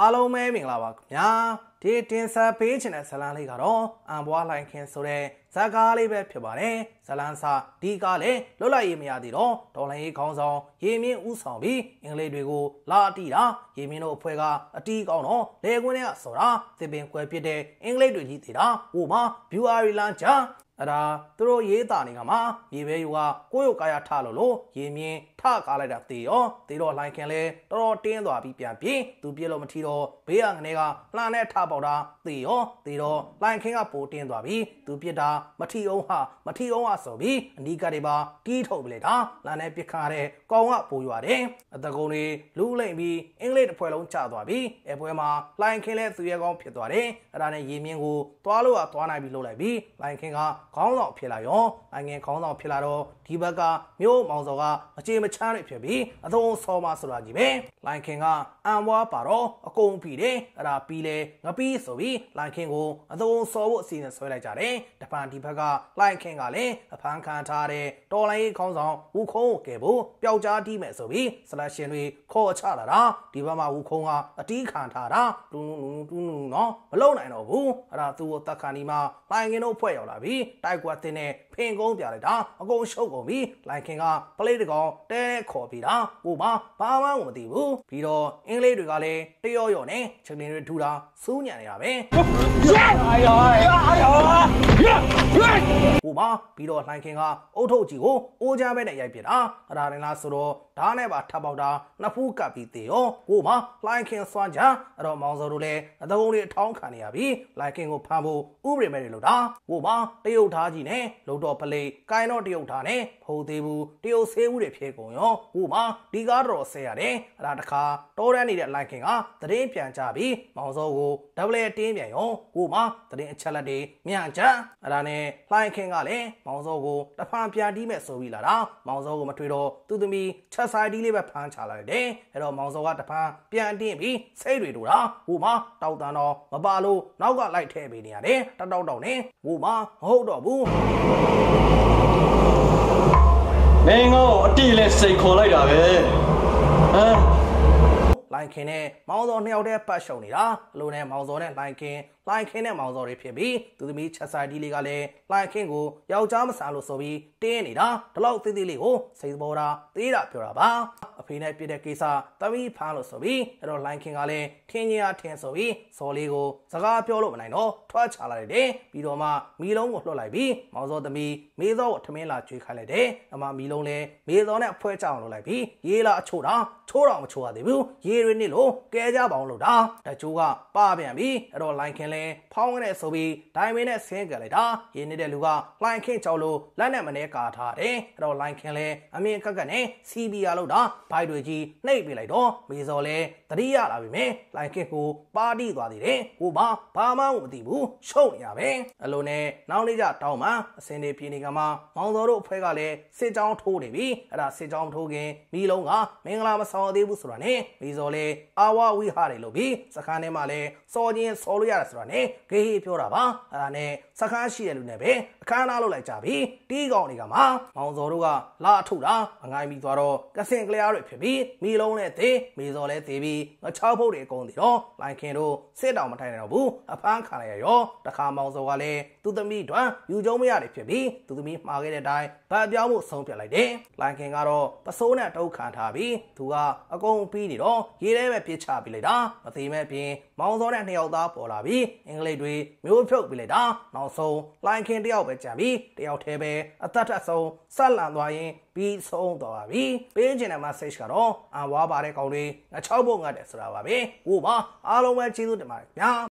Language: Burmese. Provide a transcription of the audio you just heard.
အားလုံးပဲမင်္ဂလာပါခင်ဗျာ ဒီတင်ဆက်ပေးခြင်းတဲ့ဇလန်းလေးကတော့အံပွားလိုက်ခင်ဆိုတဲ့ဇာကားလေးပဲဖြစ်ပါတယ်ဇလန်းစာဒီကားလည်းလွတ်လပ်ရေးမရသေးတော့ဒေါ်လာရေးခေါင်းဆောင်ရေမြင့်ဥဆောင်ပြီးအင်္ဂလိပ်တွေကိုလာအတီးတာရေမြင့်တို့အဖွဲ့ကအတီးကောင်းတော့လေကွင်းထဲကဆိုတာသစ်ပင်ခွဲပစ်တဲ့အင်္ဂလိပ်တွေကြီးသေးတာဟိုမှာဘျူအာရီလန်ချာအဲ့ဒါသူတို့ရေးတာနေကမှာမြေပဲယူကကိုယ့်ရုပ်ကာယထလို့လို့ရေမြင်းထကားလိုက်တာတေရောတေတော့လိုင်းခင်လဲတော်တော်တင်းသွားပြီးပြန်ပြေးသူပြေးလို့မထီတော့ဘေးကငနေကလှန်နဲ့ထပေါက်တာတေရောတေတော့လိုင်းခင်ကပိုတင်းသွားပြီးသူပြစ်တာမထီအောင်ဟာမထီအောင်ဟာဆိုပြီးအနီးကတွေပါတီးထုတ်ပလေတာလှန်နဲ့ပြစ်ခါတဲ့ကောင်ကပိုရွာတယ်အတကုံတွေလူးလိမ့်ပြီးအင်္ဂလိပ်တစ်ဖွဲ့လုံးကျသွားပြီးအပွဲမှာလိုင်းခင်လဲသူရဲကောင်းဖြစ်သွားတယ်အဲ့ဒါနဲ့ရေမြင်းကိုသွားလို့ကသွားနိုင်ပြီးလှုပ်လိုက်ပြီးလိုင်းခင်ကခေါင်းဆောင်ဖြစ်လာရောနိုင်ငံခေါင်းဆောင်ဖြစ်လာတော့ဒီဘက်ကမြို့မောင်စောကအကြေမချမ်းတွေဖြစ်ပြီးအသုံးဆောမဆိုတာကြီးပဲလိုင်ခင်ကအံဝါပါတော့အကုန်ပြီတယ်အဲ့ဒါပြီးလေငပီးဆိုပြီးလိုင်ခင်ကိုအသုံးဆောဖို့အစီအစဉ်ဆွဲလိုက်ကြတယ်တပန်ဒီဘက်ကလိုင်ခင်ကလည်းအဖမ်းခံထားတဲ့တော်လိုင်းခေါင်းဆောင်ဝူခုံးကိုကယ်ဖို့ပျောက်ကြားတီးမယ်ဆိုပြီးဆလရှင်တွေခေါ်ချလာတာဒီဘက်မှာဝူခုံးကအတီးခံထားတာတူးနူးနူးတူးနူးနော်မလုံနိုင်တော့ဘူးအဲ့ဒါသူ့ကိုတက်ခါနီမှာလိုင်ခင်တို့ဖွဲ့ရောက်လာပြီးတိုက်ကွက်တင်နဲ့ဖင်ကုန်းပြလိုက်တာအကုန်ရှုပ်ကုန်ပြီလိုင်ခင်ကပလေးတကောင်တဲခေါ်ပြီးတာဟိုမှာဘာမှမသိဘူးပြီးတော့အင်္ဂလိပ်တွေကလည်းတရော့ရော့နဲ့ချက်တင်တွေထူတာစူးညံနေတာပဲဟိုမှာပြီးတော့လိုင်ခင်ကအုတ်ထုတ်ကြီးကိုအိုးချမ်းပဲနဲ့ရိုက်ပြတာအရာရင်လားဆိုတော့ဓာတ်နဲ့ပါထပ်ပေါက်တာနှစ်ဖူးကပ်ပြီးသေးရောဟိုမှာလိုင်ခင်စွမ်းကြအဲ့တော့မောင်စောတို့လည်းအတုံးလေးအထောင်းခံနေရပြီလိုင်ခင်ကိုဖမ်းဖို့ဥပဒေမဲ့တွေလို့တာဟိုမှာတရုတ်သားကြီးနဲ့လုံတော့ပလေကိုင်းတော့တရုတ်သားနဲ့ဖုံသေးဘူးတရုတ်ဆေးဘူးတွေဖြဲကုန်ရောဟိုမှာဒီကားတော်ဆဲရတယ်အဲ့ဒါတခါတောတန်းနေတဲ့လိုင်ခင်ကသတင်းပြန်ကြပြီးမောင်စောကိုဒဗလေတင်းပြန်ရောဟိုမှာသတင်းအချက်လက်တွေမြန်ကြအဲ့ဒါနဲ့လိုင်ခင်ကလည်းမောင်စောကိုတဖန်ပြန်တီးမဲ့ဆိုပြီးလာတာမောင်စောကိုမထွေတော့သူ့သမီးချက်ဆိုင်တီးလေးပဲဖမ်းချလိုက်တယ်အဲ့တော့မောင်စောကတဖန်ပြန်တင်းပြီးစိတ်တွေတို့တာဟိုမှာတောက်တန်တော့မပါလို့နောက်ကလိုက်ထဲပေးနေရတယ်တတောက်တောက်နဲ့ဟိုမှာမဟုတ်တော့ဘူးမင်းကိုအတိလဲစိတ်ခေါ်လိုက်တာပဲဟမ် လိုင်ခင်နဲ့မောင်စောနှစ်ယောက်တည်းပတ်ရှုံနေတာအလိုနဲ့မောင်စောနဲ့လိုင်ခင်လိုင်ခင်းနဲ့မောင်စော်တွေဖြစ်ပြီးသူသမီးချက်ဆိုင်ဒီလေးကလည်းလိုင်ခင်းကိုယောက်ျားမဆန်လို့ဆိုပြီးတင်းနေတာဒီလောက်သေးသေးလေးကိုစိတ်ပေါ်တာသေးတာပြောတာပါအ ဖေနဲ့ပြစ်တဲ့ကိစ္စသမီးဖမ်းလို့ဆိုပြီးအဲ့တော့လိုင်ခင်းကလည်းထင်းကြီးအားထင်းဆိုပြီးစော်လေးကိုစကားပြောလို့မနိုင်တော့ထွက်ချလာလိုက်တယ်ပြီးတော့မှမီလုံးကိုလွှတ်လိုက်ပြီးမောင်စော်သမီးမေးစောကိုထမင်းလာကျွေးခိုင်းလိုက်တယ်အမမီလုံးလည်းမေးစောနဲ့အဖွဲချအောင်လုပ်လိုက်ပြီးရေးလာအချို့တာချိုးတော့မချိုးရသေးဘူးရေရင်းနစ်လို့ကဲကြပါအောင်လို့တာတချိုးကပါပြန်ပြီးအဲ့တော့လိုင်ခင်လဲဖောင်းကနေဆိုပြီးဒိုင်မင်းနဲ့ဆင်းကြလိုက်တာရင်းနေတဲ့လူကလိုင်ခင်ချောက်လို့လက်နဲ့မနေကာထားတယ်အဲ့တော့လိုင်ခင်လဲအမြင်ကက်ကက်နဲ့ CBR လို့တာဘိုက်တွေကြီးနှိပ်ပြလိုက်တော့မေဇော်လဲတတိယလာပြီမယ်လိုင်ခင်ကိုပါတီးသွားသေးတယ်ဟိုဘာဘာမှမသိဘူးရှုံနေရပဲအလိုနဲ့နောက်လေးကြတောင်းမှအစင်းတွေပြည်နေကမှမောင်စော်တို့အဖွဲ့ကလည်းစစ်ကြောင်းထိုးနေပြီအဲ့ဒါစစ်ကြောင်းထိုးခင်မိလုံးကမင်္ဂလာမဆောင်သေးဘူးဆိုတာနဲ့မေဇော်လဲအာဝဝိဟာတယ်လို့ပြီးစခန်းထဲမှာလဲစော်ချင်းစော်လို့ရတယ်ဆိုတာနဲ့ဂေးပြောတာပါအဲ့ဒါနဲ့စခန်းရှိတဲ့လူနဲ့ပဲအခမ်းအနားလုပ်လိုက်ကြပြီတီးကောင်တွေကမှမောင်စော်တို့ကလာထုတ်တာအငိုင်းပြီးသွားတော့ကစင်ကလျားတွေဖြစ်ပြီးမိလုံးနဲ့သေးမိစော်လဲသေးပြီးငချောက်ဖို့တွေအကုန်သေးတော့လိုင်ခင်တို့စစ်တောင်မထိုင်နိုင်တော့ဘူးအဖမ်းခံရရောတခါမောင်စော်ကလည်းသူ့သမီးတွန်းယူကျုံမရတွေဖြစ်ပြီးသူ့သမီးမှားခဲ့တဲ့အတိုင်းဗတ်ပြောင်းမှုဆုံးဖြတ်လိုက်တယ်လိုင်ခင်ကတော့ပစိုးနဲ့တုတ်ခံထားပြီးသူကအကုန်ပြီးနေတော့ရေးထဲပဲပြစ်ချပြီးလိုက်တာမသေးမဲ့ပြင်မောင်စောနဲ့နှစ်ယောက်သားပေါ်လာပြီးအင်္ဂလိပ်တွေမျိုးဖြုတ်ပြီးလိုက်တာနောက်ဆုံးလိုင်ခင်တယောက်ပဲကြံပြီးတယောက်တည်းပဲအသက်ထက်ဆုံးဆက်လန်သွားရင်ပြီးဆုံးသွားပါပြီပေးချင်တဲ့ message ကတော့အဝါပါတဲ့ကောင်တွေငါ6ပုံငတ်တယ်ဆိုတာပါပဲဟိုပါအားလုံးပဲကျေးဇူးတင်ပါတယ်ညာ